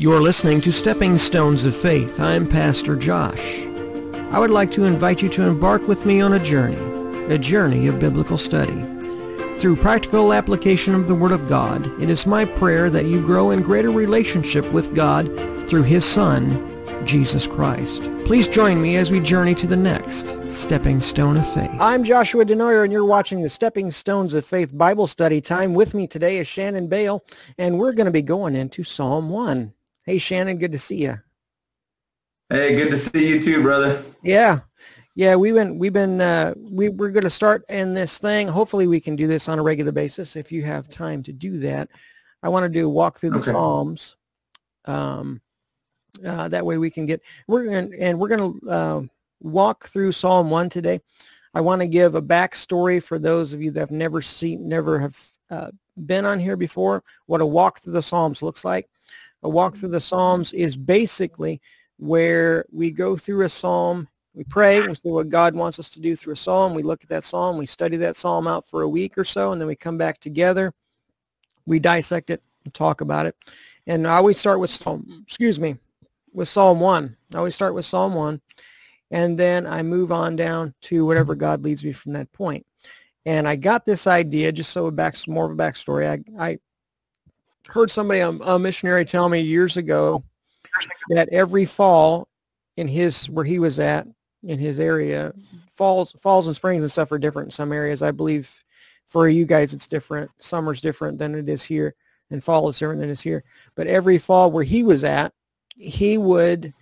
You're listening to Stepping Stones of Faith. I'm Pastor Josh. I would like to invite you to embark with me on a journey, a journey of biblical study. Through practical application of the Word of God, it is my prayer that you grow in greater relationship with God through His Son, Jesus Christ. Please join me as we journey to the next Stepping Stone of Faith. I'm Joshua Denoyer, and you're watching the Stepping Stones of Faith Bible Study Time. With me today is Shannon Bale, and we're going to be going into Psalm 1. Hey, Shannon, good to see you. Hey, good to see you too, brother. Yeah. Yeah, we've been we've been uh, we we're going to start in this thing. Hopefully, we can do this on a regular basis if you have time to do that. I want to do a walk through the okay. Psalms. Um, uh, that way we can get we're going to, and we're going to uh, walk through Psalm one today. I want to give a backstory for those of you that have never seen, never have uh, been on here before. What a walk through the Psalms looks like. A walk through the Psalms is basically where we go through a psalm, we pray, we see what God wants us to do through a psalm. We look at that psalm, we study that psalm out for a week or so, and then we come back together. We dissect it and talk about it. And I always start with Psalm, excuse me, with Psalm 1. I always start with Psalm 1, and then I move on down to whatever God leads me from that point. And I got this idea, just so back more of a backstory. I, I heard somebody, a missionary, tell me years ago that every fall in his where he was at in his area, falls falls and springs and stuff are different in some areas. I believe for you guys it's different. Summer's different than it is here, and fall is different than it is here. But every fall where he was at, he would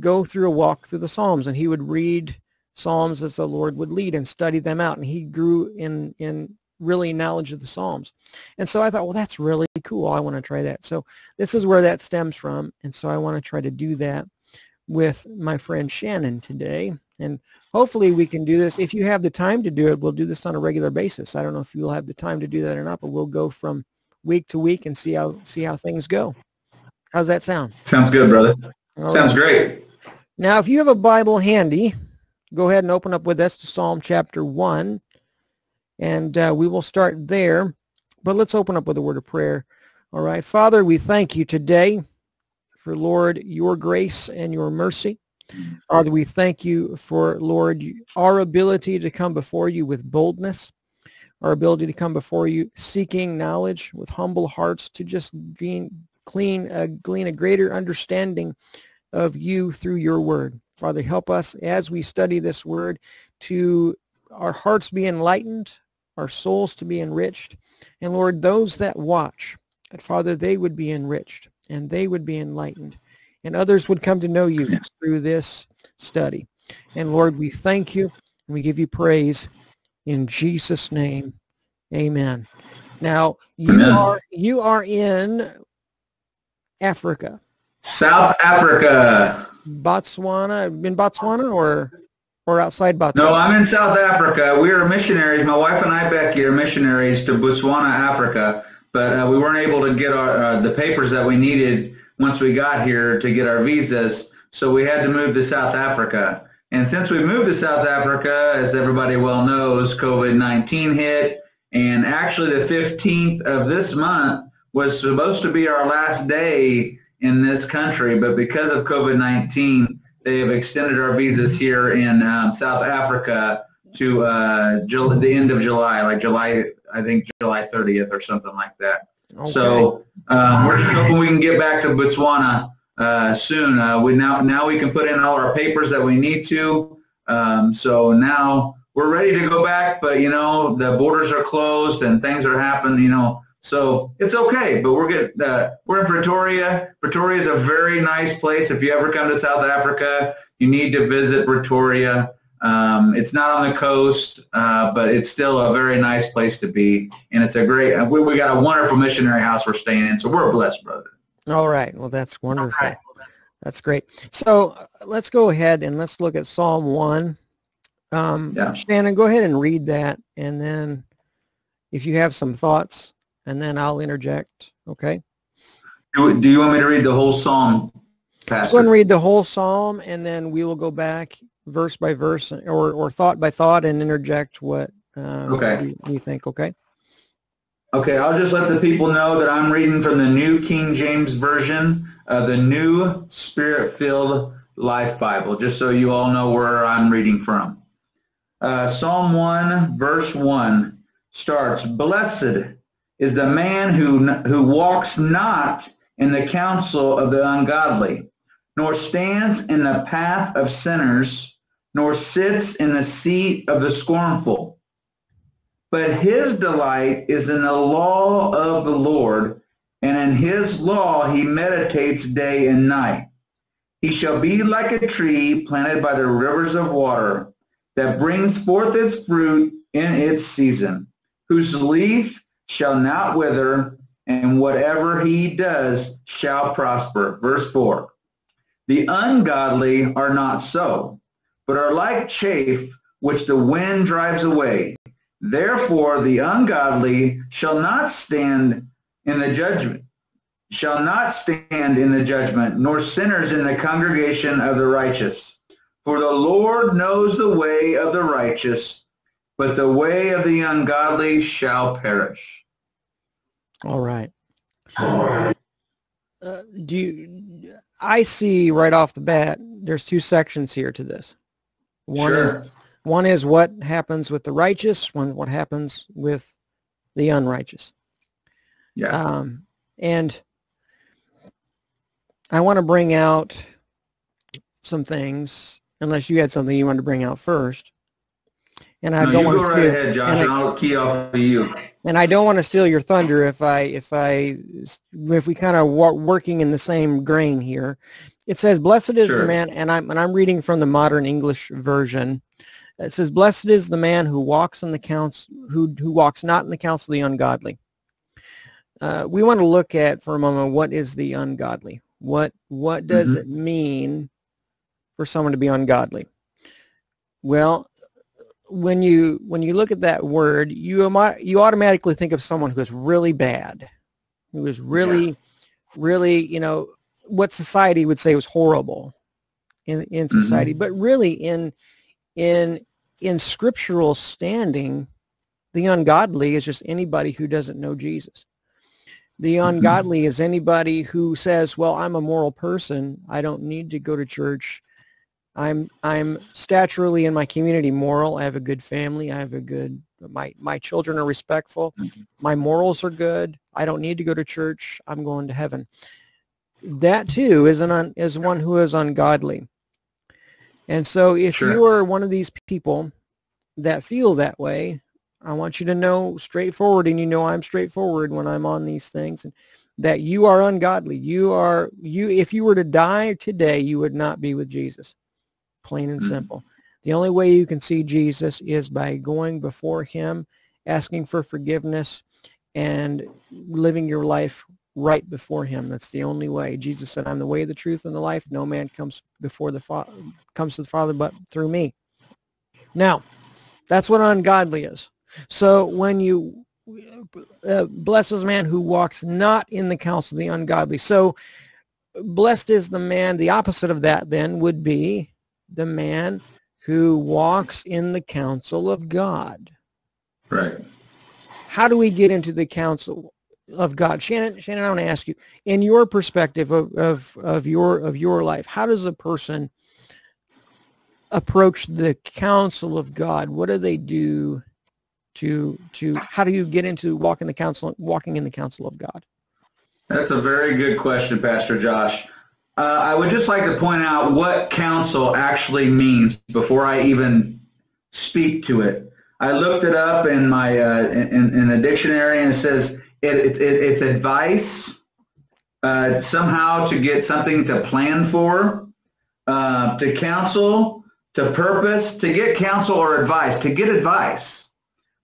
go through a walk through the Psalms and he would read Psalms as the Lord would lead and study them out. And he grew in in really knowledge of the Psalms. And so I thought, well, that's really cool. I want to try that. So this is where that stems from. And so I want to try to do that with my friend Shannon today. And hopefully we can do this. If you have the time to do it, we'll do this on a regular basis. I don't know if you'll have the time to do that or not, but we'll go from week to week and see how see how things go. How's that sound? Sounds good, brother. All Sounds right. great. Now, if you have a Bible handy, go ahead and open up with us to Psalm chapter 1 and uh, we will start there. But let's open up with a word of prayer. All right. Father, we thank you today for, Lord, your grace and your mercy. Father, we thank you for, Lord, our ability to come before you with boldness, our ability to come before you seeking knowledge with humble hearts to just gain, clean, uh, glean a greater understanding of you through your word. Father, help us as we study this word to our hearts be enlightened, our souls to be enriched. And Lord, those that watch, that Father, they would be enriched and they would be enlightened and others would come to know you through this study. And Lord, we thank you and we give you praise in Jesus' name. Amen. Now you Amen. are you are in Africa. South Africa. Botswana. In Botswana or or outside Botswana? No, I'm in South Africa. We are missionaries. My wife and I, Becky, are missionaries to Botswana, Africa. But uh, we weren't able to get our uh, the papers that we needed once we got here to get our visas. So we had to move to South Africa. And since we moved to South Africa, as everybody well knows, COVID-19 hit. And actually the 15th of this month was supposed to be our last day in this country. But because of COVID-19, they have extended our visas here in um, South Africa to uh, July, the end of July, like July, I think July 30th or something like that. Okay. So um, we're just hoping we can get back to Botswana uh, soon. Uh, we now now we can put in all our papers that we need to. Um, so now we're ready to go back, but you know the borders are closed and things are happening. You know so it's okay, but we're good. Uh, we're in Pretoria. Pretoria is a very nice place. If you ever come to South Africa, you need to visit Pretoria. Um, it's not on the coast, uh, but it's still a very nice place to be, and it's a great. Uh, we, we got a wonderful missionary house we're staying in, so we're blessed, brother. All right. Well, that's wonderful. That's great. So uh, let's go ahead and let's look at Psalm one. Um, yeah. Shannon, go ahead and read that, and then if you have some thoughts and then I'll interject. Okay. Do, do you want me to read the whole psalm, Pastor? Go and read the whole psalm, and then we will go back verse by verse or, or thought by thought and interject what um, okay. you, you think. Okay. Okay, I'll just let the people know that I'm reading from the New King James Version, of the New Spirit-Filled Life Bible, just so you all know where I'm reading from. Uh, Psalm 1, verse 1 starts, Blessed is the man who, who walks not in the counsel of the ungodly, nor stands in the path of sinners, nor sits in the seat of the scornful but his delight is in the law of the Lord, and in his law he meditates day and night. He shall be like a tree planted by the rivers of water that brings forth its fruit in its season, whose leaf shall not wither, and whatever he does shall prosper. Verse 4. The ungodly are not so, but are like chaff which the wind drives away. Therefore the ungodly shall not stand in the judgment, shall not stand in the judgment, nor sinners in the congregation of the righteous. For the Lord knows the way of the righteous, but the way of the ungodly shall perish. All right. All right. Uh, do you, I see right off the bat, there's two sections here to this. One sure. is one is what happens with the righteous, one what happens with the unrighteous. Yeah. Um, and I want to bring out some things, unless you had something you wanted to bring out first. And I no, don't want to right steal, ahead, Josh, and, I, will key off of you. And I don't want to steal your thunder if I if I if we kind of working in the same grain here. It says, "Blessed is sure. the man," and I'm and I'm reading from the modern English version. It says, "Blessed is the man who walks in the counsel, who who walks not in the counsel of the ungodly." Uh, we want to look at for a moment what is the ungodly. What what does mm-hmm. it mean for someone to be ungodly? Well, when you when you look at that word, you you automatically think of someone who is really bad, who is really, yeah. really, you know, what society would say was horrible in in society, mm-hmm. but really in in in scriptural standing, the ungodly is just anybody who doesn't know Jesus. The mm-hmm. ungodly is anybody who says, "Well, I'm a moral person. I don't need to go to church. I'm I'm staturally in my community moral. I have a good family. I have a good my my children are respectful. Mm-hmm. My morals are good. I don't need to go to church. I'm going to heaven." That too is an is one who is ungodly. And so if sure. you are one of these people that feel that way, I want you to know straightforward, and you know I'm straightforward when I'm on these things, and that you are ungodly. You are you. If you were to die today, you would not be with Jesus. Plain and mm-hmm. simple. The only way you can see Jesus is by going before Him, asking for forgiveness, and living your life right before him. That's the only way. Jesus said, I'm the way, the truth, and the life. No man comes before the fa- comes to the Father but through me. Now, that's what ungodly is. So when you uh, blesses man who walks not in the counsel of the ungodly. So blessed is the man. The opposite of that then would be the man who walks in the counsel of God. Right. How do we get into the counsel of God. Shannon, Shannon, I want to ask you, in your perspective of, of, of your of your life, how does a person approach the counsel of God? What do they do to to how do you get into walking the counsel walking in the counsel of God? That's a very good question, Pastor Josh. Uh, I would just like to point out what counsel actually means before I even speak to it. I looked it up in my uh, in, in the dictionary and it says it, it's it, it's advice uh, somehow to get something to plan for, uh, to counsel, to purpose, to get counsel or advice, to get advice.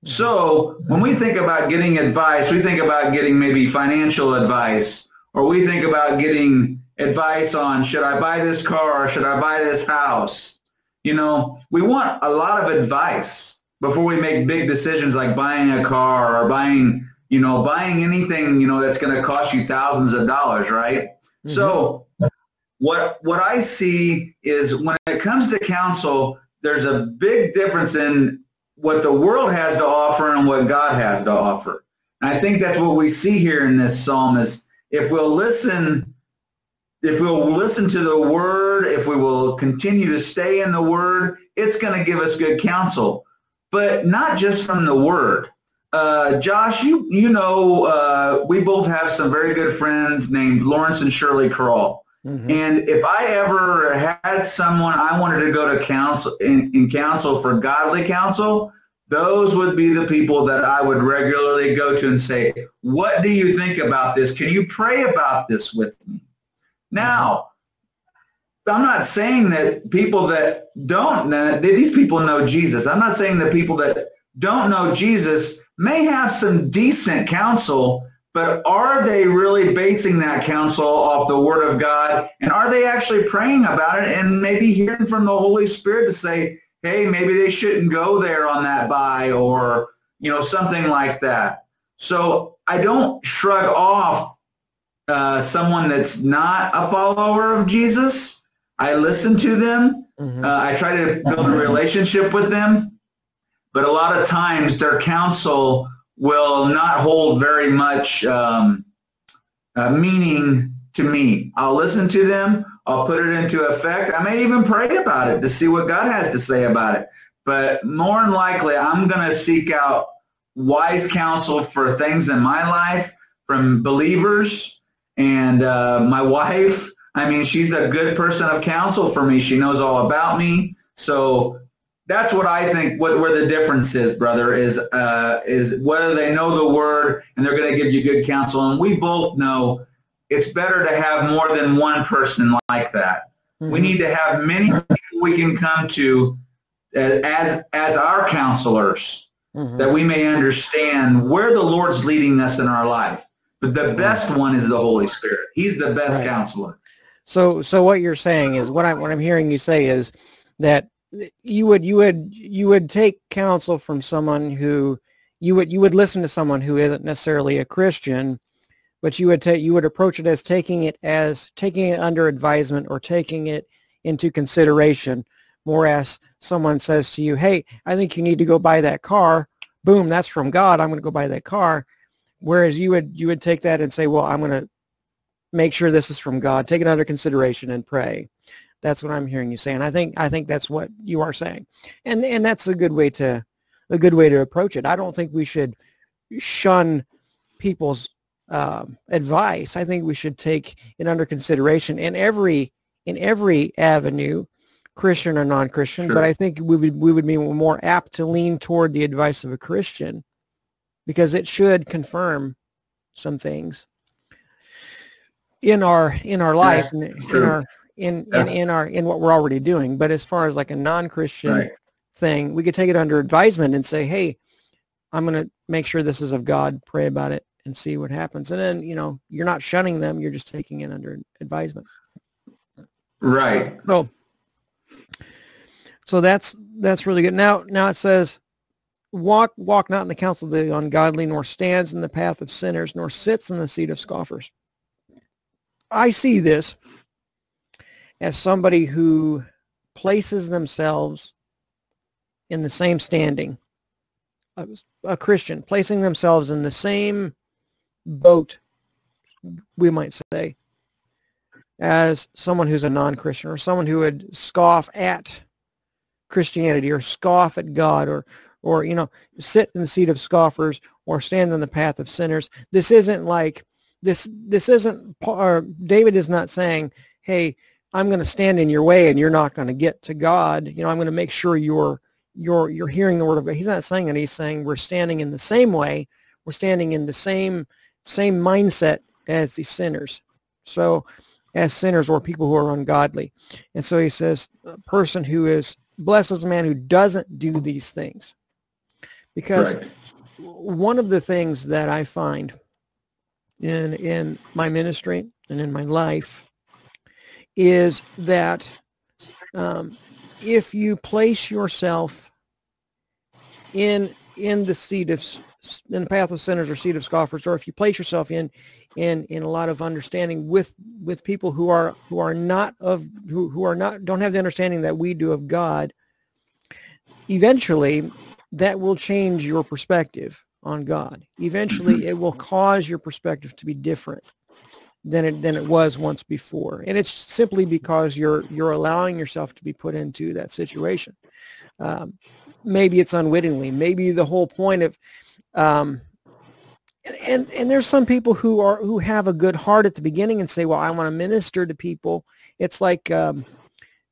So when we think about getting advice, we think about getting maybe financial advice, or we think about getting advice on should I buy this car or should I buy this house? You know, we want a lot of advice before we make big decisions like buying a car or buying you know, buying anything, you know, that's going to cost you thousands of dollars, right? Mm-hmm. So what what I see is when it comes to counsel, there's a big difference in what the world has to offer and what God has to offer. And I think that's what we see here in this psalm is if we'll listen, if we'll listen to the word, if we will continue to stay in the word, it's going to give us good counsel. But not just from the word. Uh, Josh, you you know uh, we both have some very good friends named Lawrence and Shirley Curl. Mm-hmm. And if I ever had someone I wanted to go to counsel in, in counsel for godly counsel, those would be the people that I would regularly go to and say, "What do you think about this? Can you pray about this with me?" Now, I'm not saying that people that don't these people know Jesus. I'm not saying that people that don't know Jesus may have some decent counsel but are they really basing that counsel off the Word of God? And are they actually praying about it and maybe hearing from the Holy Spirit to say, hey, maybe they shouldn't go there on that buy or, you know, something like that. So I don't shrug off uh, someone that's not a follower of Jesus. I listen to them. Mm-hmm. Uh, I try to build a relationship with them. But a lot of times their counsel will not hold very much um, uh, meaning to me. I'll listen to them. I'll put it into effect. I may even pray about it to see what God has to say about it. But more than likely, I'm going to seek out wise counsel for things in my life from believers and uh, my wife. I mean, she's a good person of counsel for me. She knows all about me. So that's what I think. What where the difference is, brother, is uh, is whether they know the word and they're going to give you good counsel. And we both know it's better to have more than one person like that. Mm-hmm. We need to have many people we can come to uh, as as our counselors mm-hmm. that we may understand where the Lord's leading us in our life. But the best one is the Holy Spirit. He's the best right. counselor. So so what you're saying is what I what I'm hearing you say is that you would you would you would take counsel from someone who you would you would listen to someone who isn't necessarily a Christian, but you would take you would approach it as taking it as taking it under advisement or taking it into consideration, more as someone says to you, "Hey, I think you need to go buy that car." Boom, that's from God. I'm going to go buy that car. Whereas you would you would take that and say, "Well, I'm going to make sure this is from God. Take it under consideration and pray." That's what I'm hearing you say, and I think I think that's what you are saying, and and that's a good way to a good way to approach it. I don't think we should shun people's um, advice. I think we should take it under consideration in every in every avenue, Christian or non-Christian. Sure. But I think we would we would be more apt to lean toward the advice of a Christian because it should confirm some things in our in our life yeah, in, in our in, yeah. in, in our in what we're already doing. But as far as like a non-Christian right. thing, we could take it under advisement and say, hey, I'm going to make sure this is of God, pray about it, and see what happens. And then, you know, you're not shunning them, you're just taking it under advisement. Right. So, so that's that's really good. Now, now it says, walk walk not in the counsel of the ungodly, nor stands in the path of sinners, nor sits in the seat of scoffers. I see this as somebody who places themselves in the same standing, a, a Christian, placing themselves in the same boat, we might say, as someone who's a non-Christian or someone who would scoff at Christianity or scoff at God or or you know sit in the seat of scoffers or stand in the path of sinners. This isn't like this. This isn't. David is not saying, "Hey, I'm going to stand in your way and you're not going to get to God. You know, I'm going to make sure you're you're you're hearing the word of God. He's not saying that. He's saying we're standing in the same way. We're standing in the same same mindset as the sinners. So as sinners or people who are ungodly. And so he says, a person who is blessed is a man who doesn't do these things. Because right. one of the things that I find in in my ministry and in my life is that um, if you place yourself in in the seat of in the path of sinners or seat of scoffers, or if you place yourself in in in a lot of understanding with with people who are who are not of who, who are not don't have the understanding that we do of God, eventually that will change your perspective on God. Eventually, it will cause your perspective to be different than it than it was once before, and it's simply because you're you're allowing yourself to be put into that situation. Um, maybe it's unwittingly. Maybe the whole point of um, and and there's some people who are who have a good heart at the beginning and say, well, I want to minister to people. It's like um,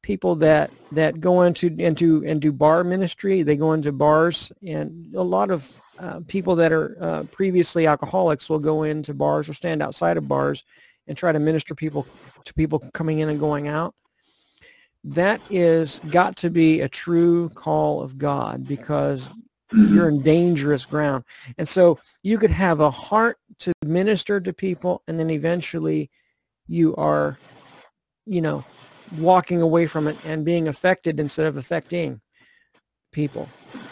people that that go into into and do bar ministry. They go into bars, and a lot of uh, people that are uh, previously alcoholics will go into bars or stand outside of bars and try to minister people to people coming in and going out. That is got to be a true call of God because you're in dangerous ground. And so you could have a heart to minister to people and then eventually you are, you know, walking away from it and being affected instead of affecting people.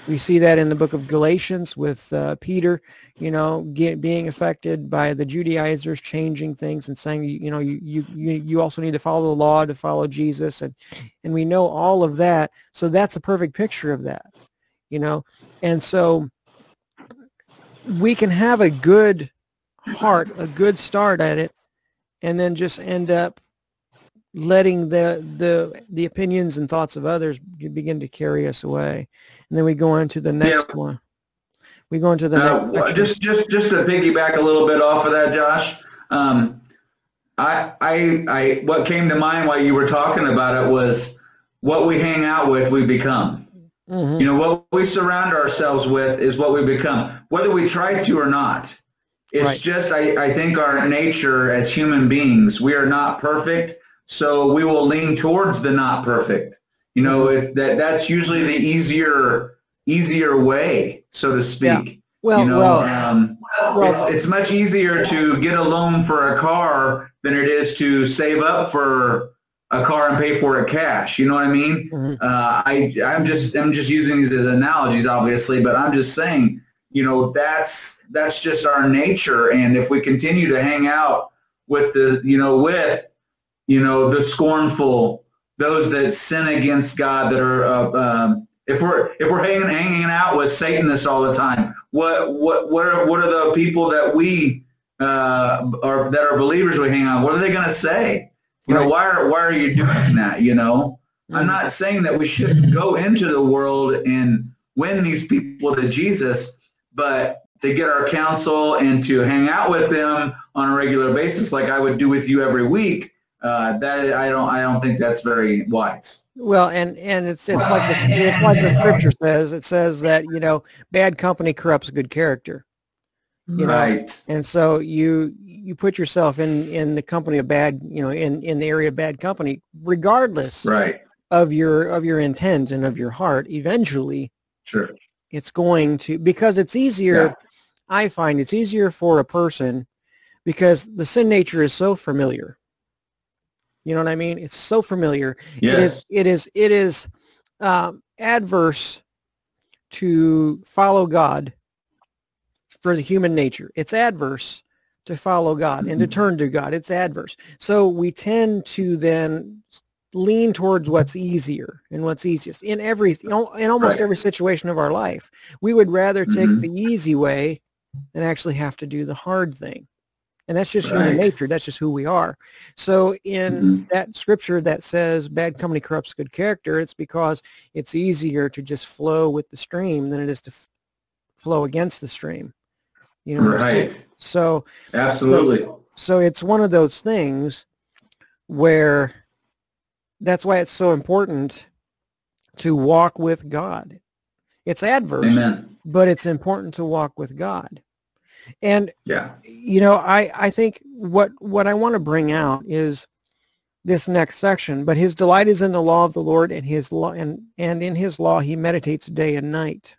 We see that in the book of Galatians with uh, Peter, you know, get, being affected by the Judaizers changing things and saying, you know, you, you, you also need to follow the law to follow Jesus. And, and we know all of that. So that's a perfect picture of that, you know. And so we can have a good heart, a good start at it, and then just end up letting the the the opinions and thoughts of others begin to carry us away, and then we go on to the next yeah. one. We go into the uh, next. Just just just to piggyback a little bit off of that, Josh. Um, I I I what came to mind while you were talking about it was what we hang out with, we become. Mm-hmm. You know, what we surround ourselves with is what we become, whether we try to or not. It's right. just, I, I think, our nature as human beings. We are not perfect so we will lean towards the not perfect. You know, it's that that's usually the easier easier way, so to speak. Yeah. Well, you know, well, um, well, it's it's much easier to get a loan for a car than it is to save up for a car and pay for it cash. You know what I mean? Mm-hmm. Uh, I I'm just I'm just using these as analogies, obviously, but I'm just saying, you know, that's that's just our nature, and if we continue to hang out with the you know with you know, the scornful, those that sin against God that are, uh, um, if we're if we're hanging hanging out with Satanists all the time, what what what are what are the people that we uh, are that are believers we hang out? What are they going to say? You right. know, why are why are you doing that? You know, mm-hmm. I'm not saying that we should go into the world and win these people to Jesus, but to get our counsel and to hang out with them on a regular basis, like I would do with you every week, uh, that I don't I don't think that's very wise. Well, and and it's it's like the, it's like the scripture says. It says that you know bad company corrupts good character. You right. Know? And so you you put yourself in in the company of bad you know in in the area of bad company, regardless right. of your of your intent and of your heart. Eventually, sure, it's going to because it's easier. Yeah. I find it's easier for a person because the sin nature is so familiar you know what I mean? It's so familiar. Yes. It is, it is, it is um, adverse to follow God for the human nature. It's adverse to follow God and to mm-hmm. turn to God. It's adverse. So we tend to then lean towards what's easier and what's easiest in every in almost right. every situation of our life. We would rather take mm-hmm. the easy way than actually have to do the hard thing. And that's just right. human nature. That's just who we are. So in mm-hmm. that scripture that says bad company corrupts good character, it's because it's easier to just flow with the stream than it is to f- flow against the stream. You know, right. So absolutely. So, so it's one of those things where that's why it's so important to walk with God. It's adverse, Amen. but it's important to walk with God. And yeah, you know, I I think what what I want to bring out is this next section. But his delight is in the law of the Lord, and his law and and in his law he meditates day and night.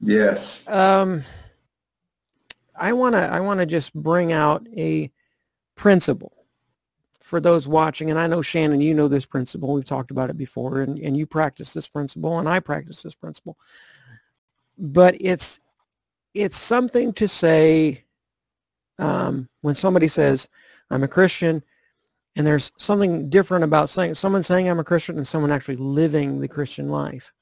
Yes. Um, I want to I want to just bring out a principle for those watching, and I know Shannon, you know this principle. We've talked about it before, and, and you practice this principle, and I practice this principle. But it's it's something to say um, when somebody says, I'm a Christian, and there's something different about saying someone saying I'm a Christian and someone actually living the Christian life.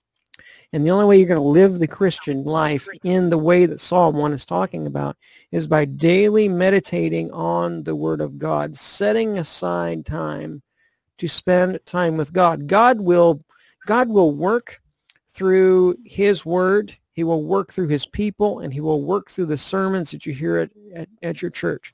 And the only way you're going to live the Christian life in the way that Psalm 1 is talking about is by daily meditating on the Word of God, setting aside time to spend time with God. God will, God will work through His Word. He will work through His people, and He will work through the sermons that you hear at, at, at your church.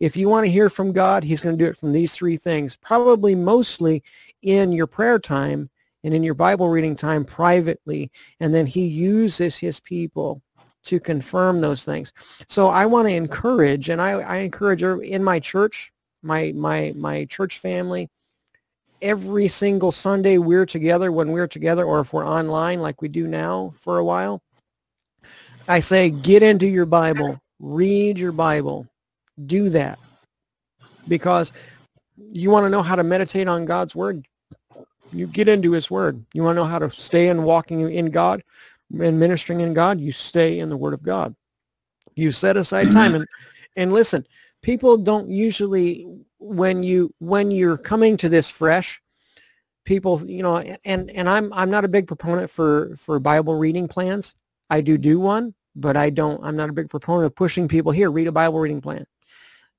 If you want to hear from God, He's going to do it from these three things, probably mostly in your prayer time and in your Bible reading time privately, and then he uses his people to confirm those things. So I want to encourage, and I, I encourage er, in my church, my my my church family, every single Sunday we're together when we're together, or if we're online like we do now for a while. I say, get into your Bible, read your Bible, do that, because you want to know how to meditate on God's word you get into his word. You want to know how to stay in walking in God and ministering in God? You stay in the word of God. You set aside time and and listen, people don't usually when you when you're coming to this fresh, people, you know, and and I'm I'm not a big proponent for for Bible reading plans. I do do one, but I don't I'm not a big proponent of pushing people here read a Bible reading plan.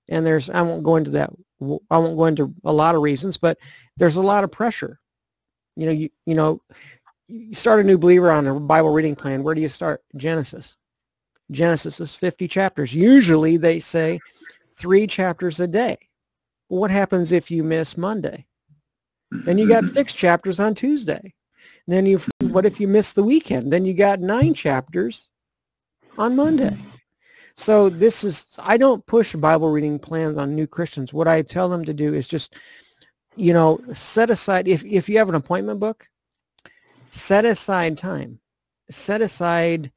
And there's I won't go into that I won't go into a lot of reasons, but there's a lot of pressure you know, you, you know, you start a new believer on a Bible reading plan. Where do you start? Genesis. Genesis is 50 chapters. Usually they say three chapters a day. What happens if you miss Monday? Then you got six chapters on Tuesday. Then you what if you miss the weekend? Then you got nine chapters on Monday. So this is I don't push Bible reading plans on new Christians. What I tell them to do is just you know, set aside, if, if you have an appointment book, set aside time. Set aside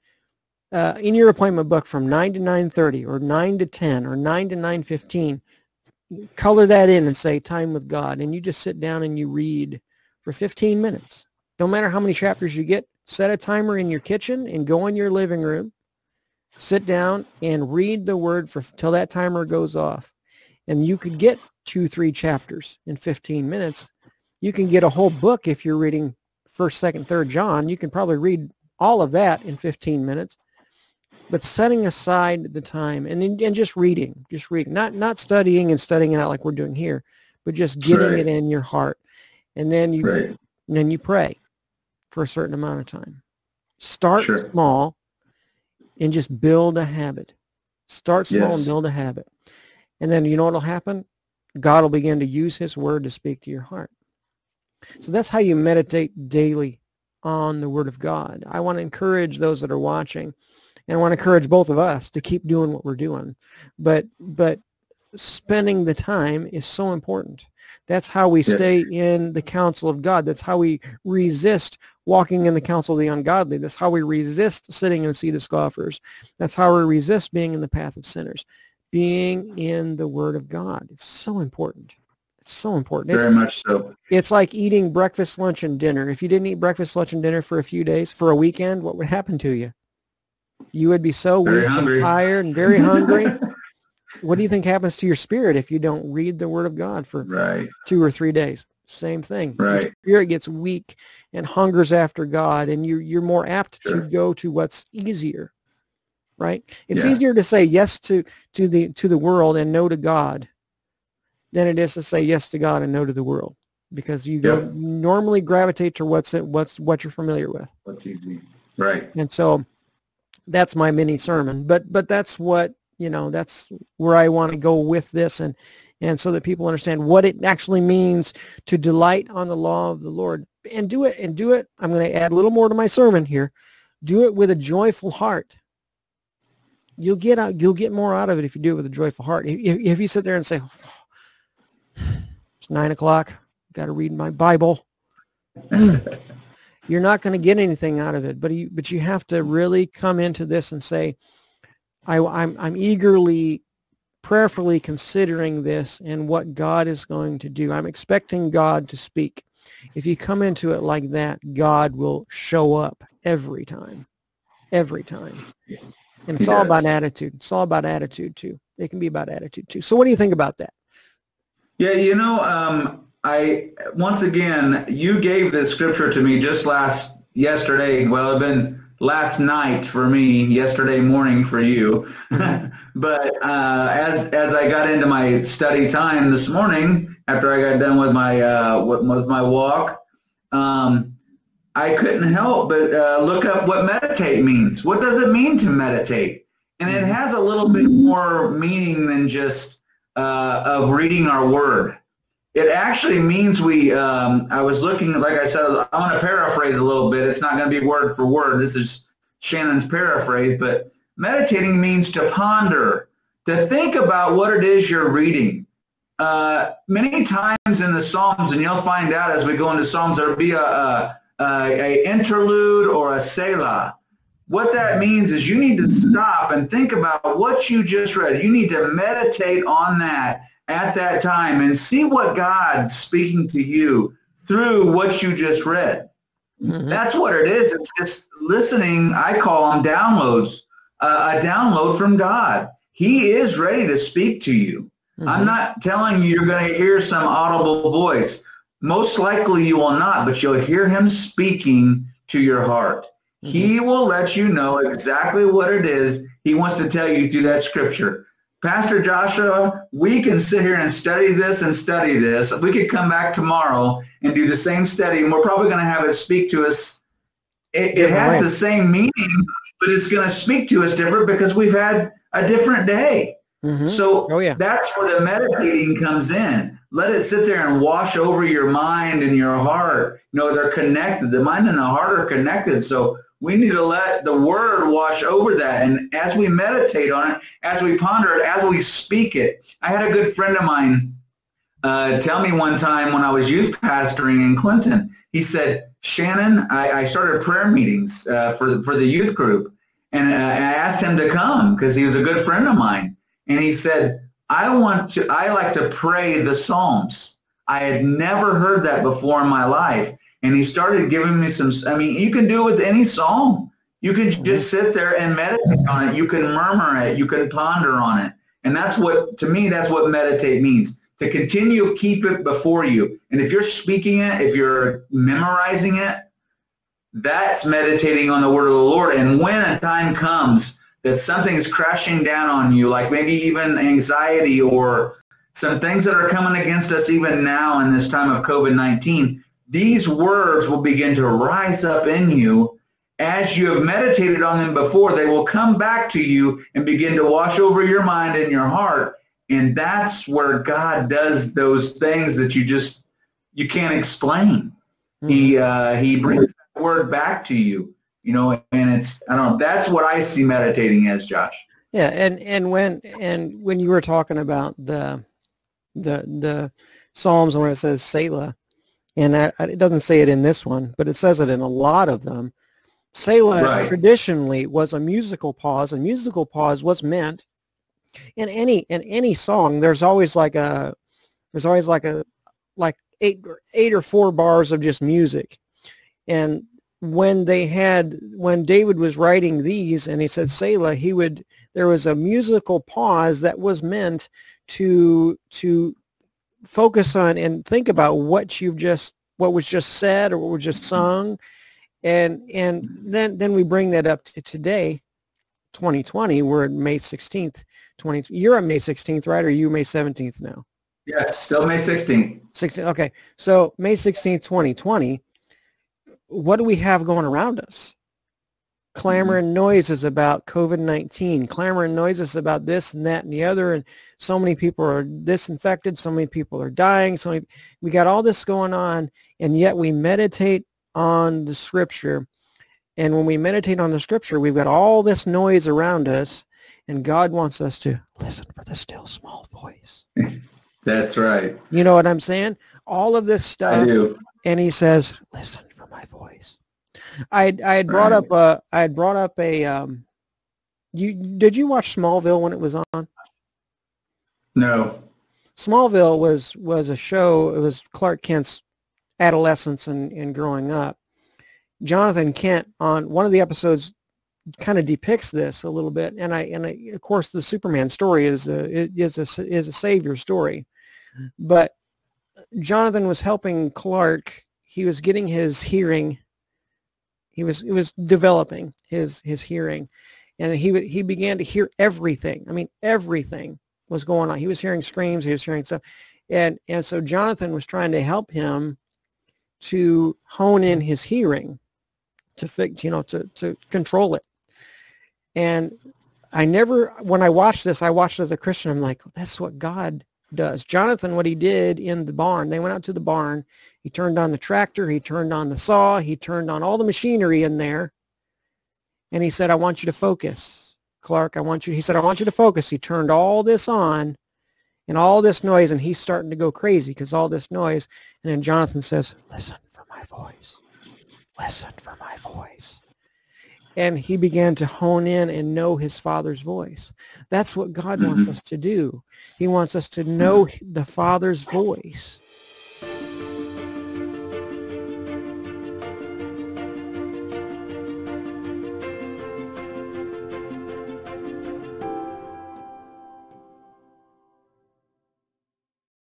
uh, in your appointment book from 9 to 9.30 or 9 to 10 or 9 to 9.15, color that in and say time with God. And you just sit down and you read for 15 minutes. No matter how many chapters you get, set a timer in your kitchen and go in your living room. Sit down and read the word for till that timer goes off. And you could get two, three chapters in 15 minutes. You can get a whole book if you're reading first, second, third John. You can probably read all of that in 15 minutes. But setting aside the time and and just reading, just reading, not not studying and studying it out like we're doing here, but just getting right. it in your heart, and then you right. and then you pray for a certain amount of time. Start sure. small and just build a habit. Start small yes. and build a habit. And then you know what'll happen? God will begin to use his word to speak to your heart. So that's how you meditate daily on the word of God. I want to encourage those that are watching and I want to encourage both of us to keep doing what we're doing. But but spending the time is so important. That's how we stay in the counsel of God. That's how we resist walking in the counsel of the ungodly. That's how we resist sitting in the seat of scoffers. That's how we resist being in the path of sinners being in the Word of God. It's so important. It's so important. Very it's, much so. It's like eating breakfast, lunch, and dinner. If you didn't eat breakfast, lunch, and dinner for a few days, for a weekend, what would happen to you? You would be so very weak hungry. and tired and very hungry. what do you think happens to your spirit if you don't read the Word of God for right. two or three days? Same thing. Right. Your spirit gets weak and hungers after God, and you, you're more apt sure. to go to what's easier right? It's yeah. easier to say yes to to the to the world and no to God than it is to say yes to God and no to the world because you yep. normally gravitate to what's what's what you're familiar with. What's easy, right? And so that's my mini sermon, but but that's what you know. That's where I want to go with this, and and so that people understand what it actually means to delight on the law of the Lord and do it and do it. I'm going to add a little more to my sermon here. Do it with a joyful heart you'll get out, you'll get more out of it if you do it with a joyful heart. If, if you sit there and say, it's nine o'clock, got to read my Bible, you're not going to get anything out of it. But you, but you have to really come into this and say, I, I'm, I'm eagerly, prayerfully considering this and what God is going to do. I'm expecting God to speak. If you come into it like that, God will show up every time, every time. And it's all about attitude. It's all about attitude too. It can be about attitude too. So what do you think about that? Yeah, you know, um, I once again, you gave this scripture to me just last yesterday. Well, it's been last night for me, yesterday morning for you. but uh, as as I got into my study time this morning, after I got done with my uh, with, with my walk, um, I couldn't help but uh, look up what meditate means. What does it mean to meditate? And it has a little bit more meaning than just uh, of reading our word. It actually means we. Um, I was looking, like I said, I'm going to paraphrase a little bit. It's not going to be word for word. This is Shannon's paraphrase, but meditating means to ponder, to think about what it is you're reading. Uh, many times in the Psalms, and you'll find out as we go into Psalms, there'll be a, a, a interlude or a Selah. What that means is you need to stop and think about what you just read. You need to meditate on that at that time and see what God's speaking to you through what you just read. Mm-hmm. That's what it is. It's just listening. I call them downloads. Uh, a download from God. He is ready to speak to you. Mm-hmm. I'm not telling you you're going to hear some audible voice. Most likely you will not, but you'll hear him speaking to your heart. Mm-hmm. He will let you know exactly what it is he wants to tell you through that scripture. Pastor Joshua, we can sit here and study this and study this. We could come back tomorrow and do the same study, and we're probably going to have it speak to us. It, it has the same meaning, but it's going to speak to us different because we've had a different day. Mm-hmm. So oh, yeah. that's where the meditating comes in. Let it sit there and wash over your mind and your heart. You know, they're connected. The mind and the heart are connected. So we need to let the word wash over that. And as we meditate on it, as we ponder it, as we speak it, I had a good friend of mine uh, tell me one time when I was youth pastoring in Clinton, he said, Shannon, I, I started prayer meetings uh, for, for the youth group. And uh, I asked him to come because he was a good friend of mine. And he said, I want to, I like to pray the Psalms. I had never heard that before in my life. And he started giving me some, I mean, you can do it with any psalm. You can mm-hmm. just sit there and meditate on it. You can murmur it. You can ponder on it. And that's what, to me, that's what meditate means to continue keep it before you. And if you're speaking it, if you're memorizing it, that's meditating on the word of the Lord. And when a time comes that something's crashing down on you, like maybe even anxiety or some things that are coming against us even now in this time of COVID-19, these words will begin to rise up in you as you have meditated on them before. They will come back to you and begin to wash over your mind and your heart and that's where God does those things that you just you can't explain. He uh, he brings that word back to you, you know, and it's I don't know. That's what I see meditating as, Josh. Yeah, and and when and when you were talking about the the the Psalms where it says Selah, and I, it doesn't say it in this one, but it says it in a lot of them. Selah right. traditionally was a musical pause, and musical pause was meant in any in any song there's always like a there's always like a like eight eight or four bars of just music and when they had when david was writing these and he said selah he would there was a musical pause that was meant to to focus on and think about what you've just what was just said or what was just mm-hmm. sung and and mm-hmm. then then we bring that up to today 2020 we're at may 16th 20. You're on May 16th, right? Or are you May 17th now? Yes, still May 16th. 16. Okay. So May 16th, 2020, what do we have going around us? Clamor mm-hmm. and noises about COVID-19. Clamor and noises about this and that and the other. And so many people are disinfected. So many people are dying. So many, we got all this going on. And yet we meditate on the scripture. And when we meditate on the scripture, we've got all this noise around us and God wants us to listen for the still small voice. That's right. You know what I'm saying? All of this stuff. And he says, listen for my voice. I I had brought up a I had brought up a um you did you watch Smallville when it was on? No. Smallville was was a show it was Clark Kent's adolescence and, and growing up. Jonathan Kent on one of the episodes kind of depicts this a little bit. And I and I, of course the Superman story is a is a is a savior story, but Jonathan was helping Clark. He was getting his hearing. He was he was developing his his hearing, and he he began to hear everything. I mean, everything was going on. He was hearing screams. He was hearing stuff, and and so Jonathan was trying to help him to hone in his hearing, to fix you know to to control it. And I never when I watched this, I watched as a Christian. I'm like, that's what God does. Jonathan, what he did in the barn, they went out to the barn. He turned on the tractor. He turned on the saw. He turned on all the machinery in there. And he said, I want you to focus. Clark, I want you, he said, I want you to focus. He turned all this on and all this noise and he's starting to go crazy because all this noise. And then Jonathan says, listen for my voice. Listen for my voice and he began to hone in and know his father's voice. That's what God wants mm-hmm. us to do. He wants us to know the father's voice